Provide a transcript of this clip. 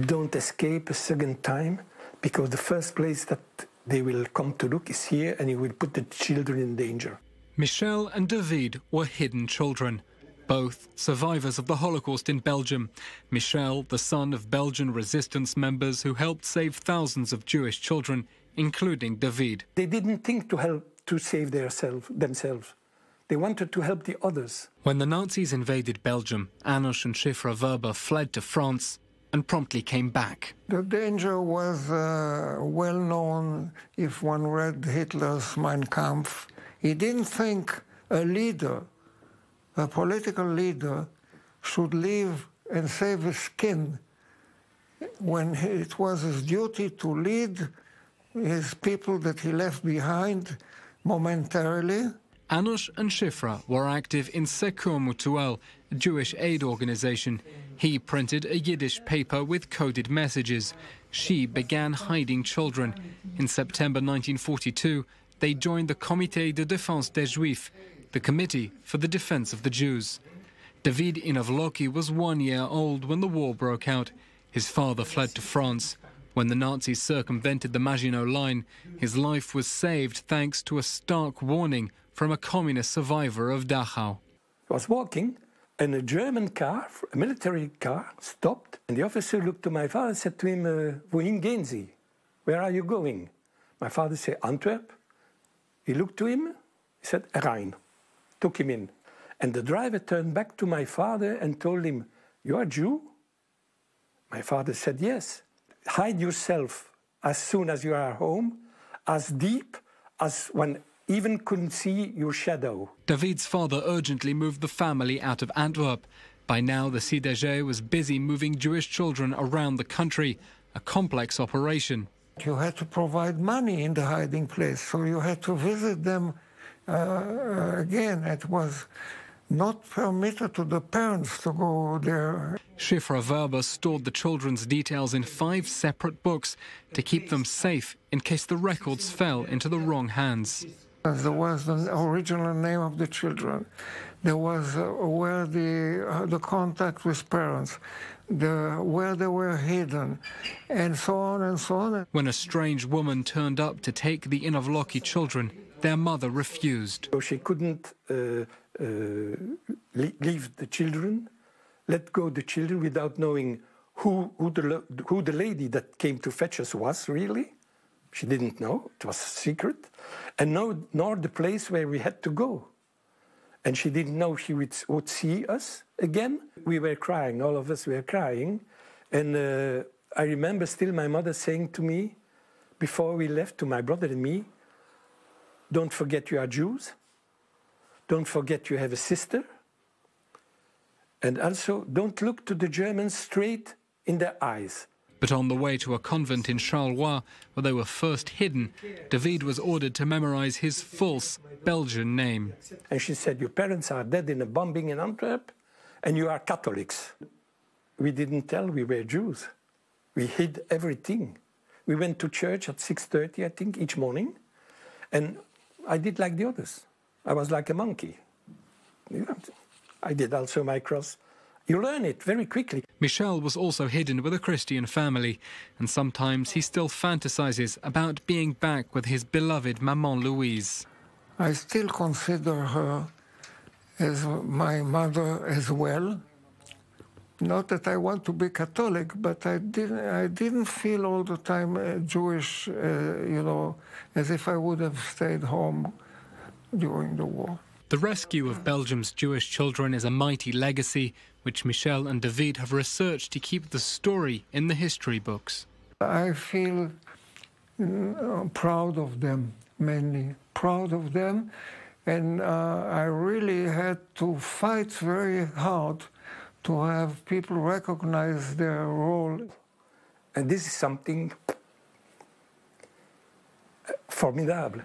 don't escape a second time because the first place that they will come to look is here and it will put the children in danger. Michel and David were hidden children, both survivors of the Holocaust in Belgium. Michel, the son of Belgian resistance members who helped save thousands of Jewish children, including David. They didn't think to help to save self, themselves. They wanted to help the others. When the Nazis invaded Belgium, Abusz and Shifra Werber fled to France and promptly came back. The danger was uh, well known if one read Hitler's Mein Kampf. He didn't think a leader, a political leader, should live and save his skin when it was his duty to lead his people that he left behind momentarily. Abusz and Shifra were active in Secours Mutuel, a Jewish aid organization. He printed a Yiddish paper with coded messages. She began hiding children. In September 1942, they joined the Comité de Défense des Juifs, the Committee for the Defense of the Jews. David Inowlocki was one year old when the war broke out. His father fled to France. When the Nazis circumvented the Maginot Line, his life was saved thanks to a stark warning from a communist survivor of Dachau. I was walking, and a German car, a military car, stopped, and the officer looked to my father and said to him, uh, Wohin gehen Sie? Where are you going? My father said, Antwerp. He looked to him, he said, Rein. Took him in. And the driver turned back to my father and told him, You are Jew? My father said, Yes. Hide yourself as soon as you are home, as deep as one even couldn't see your shadow. David's father urgently moved the family out of Antwerp. By now, the CDJ was busy moving Jewish children around the country, a complex operation. You had to provide money in the hiding place, so you had to visit them uh, again. It was not permitted to the parents to go there. Shifra Werber stored the children's details in five separate books to keep them safe in case the records fell into the wrong hands. There was the original name of the children. There was uh, where the uh, the contact with parents, the where they were hidden, and so on and so on. When a strange woman turned up to take the Inowlocki children, their mother refused. So she couldn't uh, uh, leave the children, let go the children without knowing who, who, the, who the lady that came to fetch us was really. She didn't know, it was a secret, and no, nor the place where we had to go. And she didn't know she would, would see us again. We were crying, all of us were crying. And uh, I remember still my mother saying to me, before we left, to my brother and me, don't forget you are Jews. Don't forget you have a sister. And also, don't look to the Germans straight in their eyes. But on the way to a convent in Charleroi, where they were first hidden, David was ordered to memorize his false Belgian name. And she said, Your parents are dead in a bombing in Antwerp, and you are Catholics. We didn't tell we were Jews. We hid everything. We went to church at 6.30, I think, each morning. And I did like the others. I was like a monkey. I did also my cross. You learn it very quickly. Michel was also hidden with a Christian family, and sometimes he still fantasizes about being back with his beloved Maman Louise. I still consider her as my mother as well. Not that I want to be Catholic, but I didn't, I didn't feel all the time uh, Jewish, uh, you know, as if I would have stayed home during the war. The rescue of Belgium's Jewish children is a mighty legacy which Michel and David have researched to keep the story in the history books. I feel uh, proud of them, mainly proud of them, and uh, I really had to fight very hard to have people recognize their role. And this is something formidable.